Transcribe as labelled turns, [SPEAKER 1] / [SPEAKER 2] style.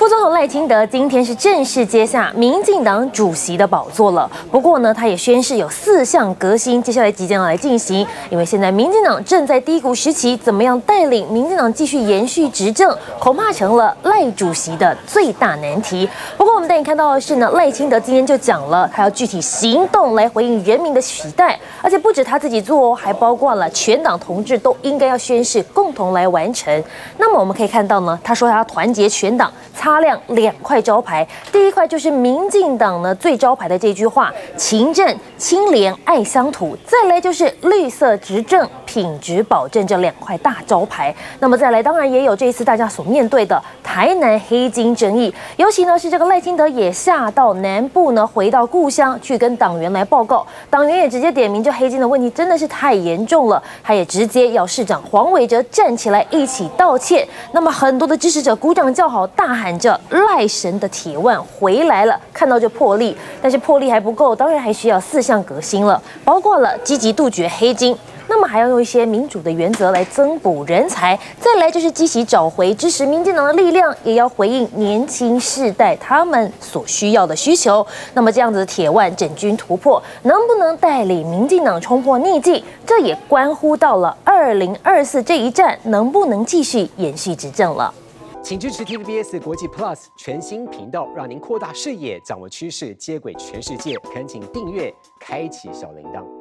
[SPEAKER 1] 副总统赖清德今天是正式接下民进党主席的宝座了。不过呢，他也宣誓有四项革新，接下来即将要来进行。因为现在民进党正在低谷时期，怎么样带领民进党继续延续执政，恐怕成了赖主席的最大难题。不过我们带你看到的是呢，赖清德今天就讲了，他要具体行动来回应人民的期待，而且不止他自己做，还包括了全党同志都应该要宣誓，共同来完成。那么我们可以看到呢，他说他要团结全党。擦亮两块招牌，第一块就是民进党呢最招牌的这句话：勤政、清廉、爱乡土。再来就是绿色执政、品质保证这两块大招牌。那么再来，当然也有这一次大家所面对的台南黑金争议，尤其呢是这个赖清德也下到南部呢，回到故乡去跟党员来报告，党员也直接点名这黑金的问题真的是太严重了，他也直接要市长黄伟哲站起来一起道歉。那么很多的支持者鼓掌叫好，大喊。着赖神的铁腕回来了，看到这魄力，但是魄力还不够，当然还需要四项革新了，包括了积极杜绝黑金，那么还要用一些民主的原则来增补人才，再来就是积极找回支持民进党的力量，也要回应年轻世代他们所需要的需求。那么这样子的铁腕整军突破，能不能带领民进党冲破逆境？这也关乎到了二零二四这一战能不能继续延续执政了。
[SPEAKER 2] 请支持 TVBS 国际 Plus 全新频道，让您扩大视野，掌握趋势，接轨全世界。恳请订阅，开启小铃铛。